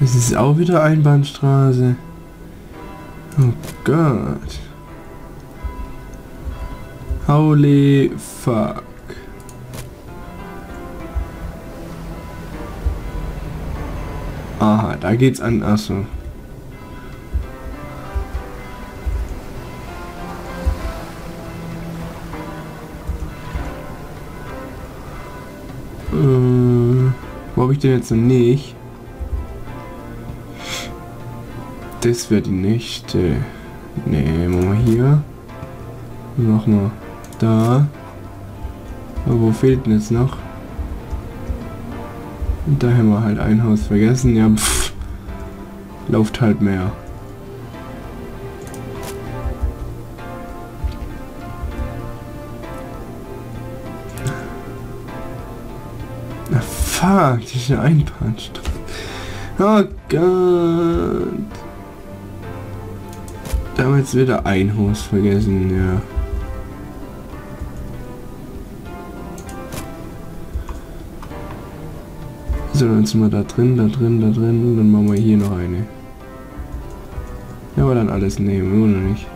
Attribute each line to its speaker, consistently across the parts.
Speaker 1: Es ist auch wieder Einbahnstraße. Oh Gott. Holy fuck. Aha, da geht's an. Achso. Äh, wo habe ich den jetzt noch nicht? Das wäre die nächste. Ne, machen wir hier. Machen wir da. Aber wo fehlt denn jetzt noch? Und da haben wir halt ein Haus vergessen. Ja, pff. Lauft halt mehr. Na fuck, das ist eine Einbahnstraße. Oh Gott. Da haben wir jetzt wieder ein Haus vergessen, ja. So, dann sind wir da drin, da drin, da drin. Dann machen wir hier noch eine. Ja, aber dann alles nehmen, oder nicht?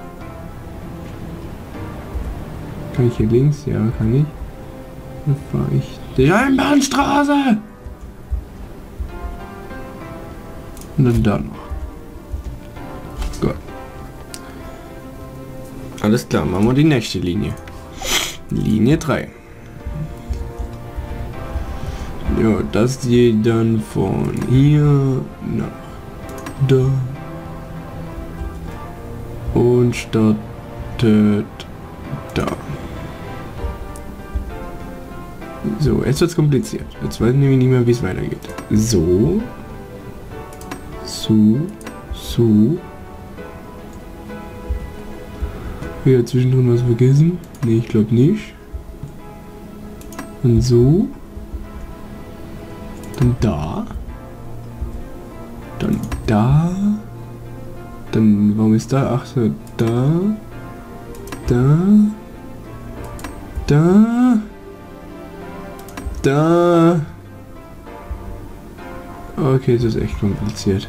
Speaker 1: Kann ich hier links? Ja, kann ich. Dann fahre ich die Einbahnstraße! Und dann da noch. Gut. Alles klar, machen wir die nächste Linie. Linie 3. Ja, das geht dann von hier nach da. Und startet da. So, jetzt wird's kompliziert. Jetzt weiß ich nämlich nicht mehr, wie es weitergeht. So. So. So. Hier zwischendrin was vergessen? Nee, ich glaube nicht. Und so. Dann da. Dann da. Dann, warum ist da? Ach so, da. Da. Da. Da. Okay, das ist echt kompliziert.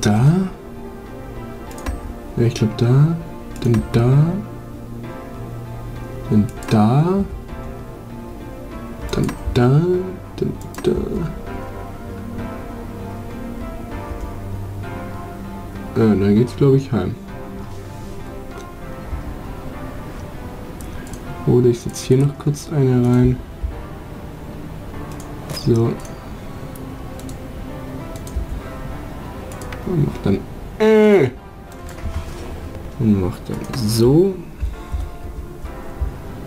Speaker 1: Da. Ja, ich glaube da. Dann da. Dann da. Dann da. Dann da. Ja, dann geht's glaube ich heim. Oder ich setze hier noch kurz eine rein. So. Und macht dann. Und macht dann so.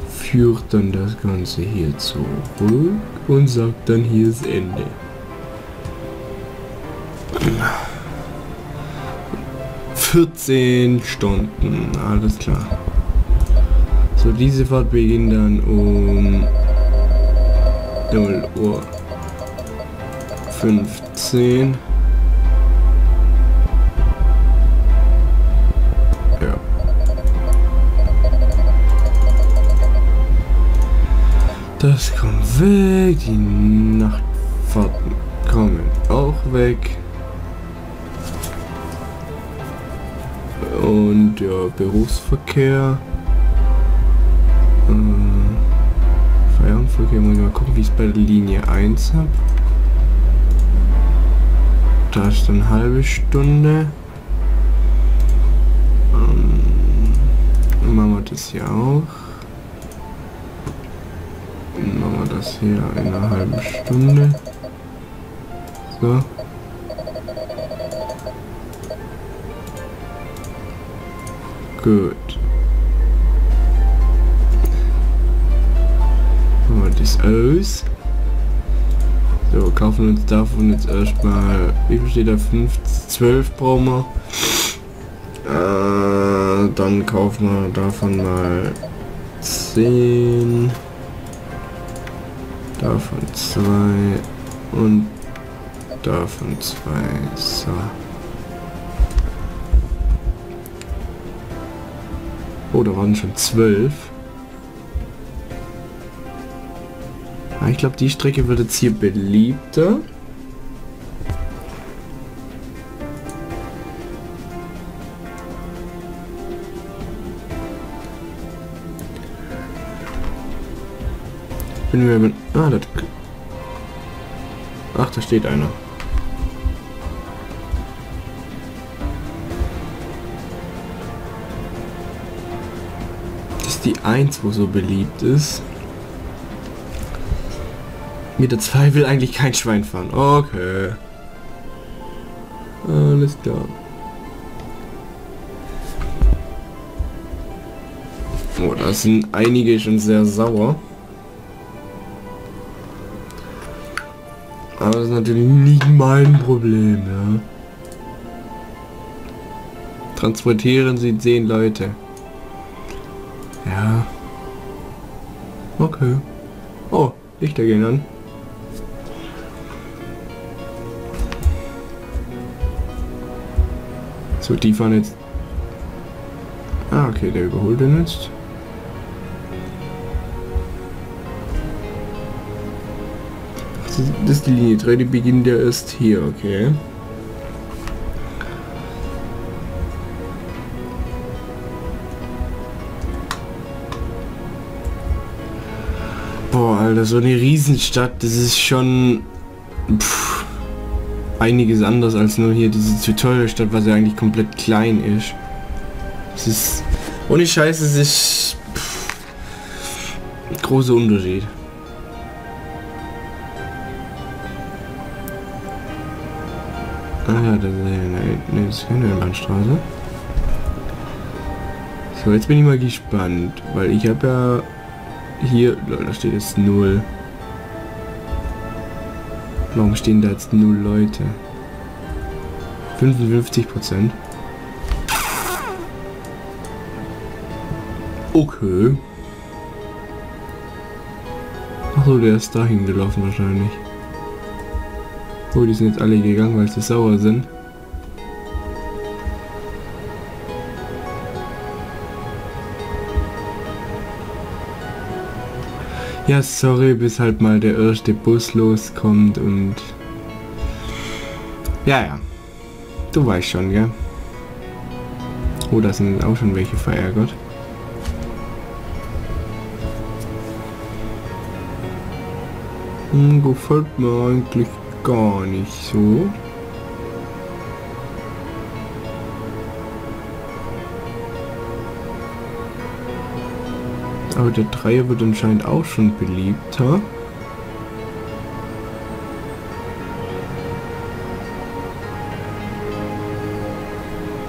Speaker 1: Führt dann das Ganze hier zurück und sagt dann hier ist Ende. Vierzehn Stunden, alles klar. So, diese Fahrt beginnt dann um 0 Uhr 15. Das kommt weg. Die Nachtfahrten kommen auch weg. Und ja, Berufsverkehr. Feierabendverkehr, muss ich mal gucken, wie ich es bei der Linie 1 habe. Da ist dann eine halbe Stunde. Ähm, machen wir das hier auch. Dann machen wir das hier in einer halben Stunde. So. Gut. Machen das aus. So, kaufen uns davon jetzt erstmal, wie viel steht da? 5, 12 brauchen wir. Äh, dann kaufen wir davon mal 10. Davon 2 und davon 2. So. Oh, da waren schon 12. Ich glaube, die Strecke wird jetzt hier beliebter. Bin mir mit... Ah, das... Ach, da steht einer. Das ist die 1, wo so beliebt ist. Mit der 2 will eigentlich kein Schwein fahren. Okay. Alles klar. Oh, da sind einige schon sehr sauer. Aber das ist natürlich nicht mein Problem, ja. Transportieren Sie zehn Leute. Ja. Okay. Oh, Lichter gehen an. So, die fahren jetzt... Ah, okay, der überholt den jetzt. Das ist die Linie 3, die beginnt ja erst hier, okay. Boah, Alter, so eine Riesenstadt, das ist schon pff, einiges anders als nur hier diese Tutorial-Stadt, was ja eigentlich komplett klein ist. Es ist, ohne Scheiß, es ist pff, großer Unterschied. Das ist eine, eine Landstraße. So, jetzt bin ich mal gespannt, weil ich habe ja hier, da steht jetzt null. Warum stehen da jetzt null Leute? 55 Prozent. Okay. Achso, der ist dahin gelaufen wahrscheinlich. Oh, die sind jetzt alle gegangen, weil sie sauer sind. Ja, sorry, bis halt mal der erste Bus loskommt und... Ja, ja. Du weißt schon, gell? Oh, da sind auch schon welche verärgert. Hm, gefällt mir eigentlich gar nicht so. Aber der Dreier wird anscheinend auch schon beliebter.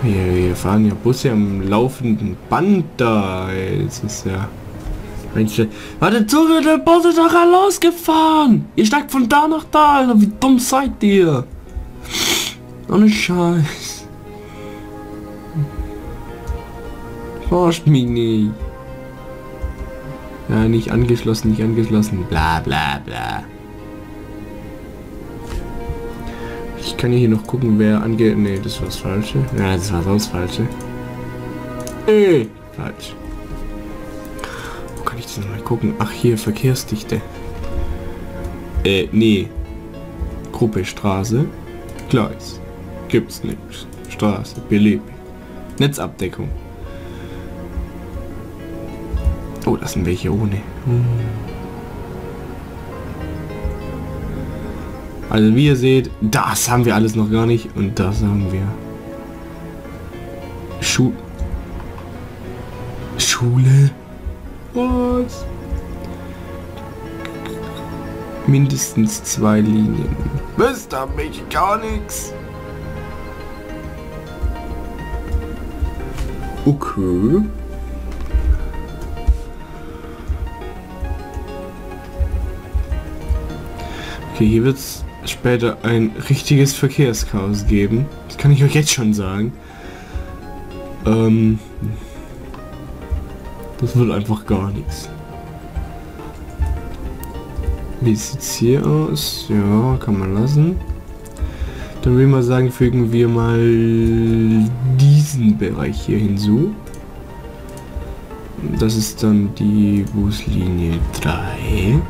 Speaker 1: Wir, fahren ja Busse am laufenden Band da. Das ist ja... Mensch, war der Zug der Bus ist doch losgefahren. Ihr steigt von da nach da, Alter. Wie dumm seid ihr? Ohne Scheiß. Forscht mich nicht. Ja, nicht angeschlossen, nicht angeschlossen. Bla bla bla. Ich kann hier noch gucken, wer ange... Nee, das war das Falsche. Ja, das war das Falsche. Äh, falsch das mal gucken? Ach, hier, Verkehrsdichte. Äh, nee. Gruppe Straße. Gleis. Gibt's nichts. Straße, beliebig. Netzabdeckung. Oh, das sind welche ohne. Hm. Also wie ihr seht, das haben wir alles noch gar nicht und das haben wir. Schu Schule. Was? Mindestens zwei Linien. Gar nichts? Okay. Okay, hier wird es später ein richtiges Verkehrschaos geben. Das kann ich euch jetzt schon sagen. Ähm, das wird einfach gar nichts. Wie sieht's hier aus? Ja, kann man lassen. Dann will ich mal sagen, fügen wir mal diesen Bereich hier hinzu. Das ist dann die Buslinie 3.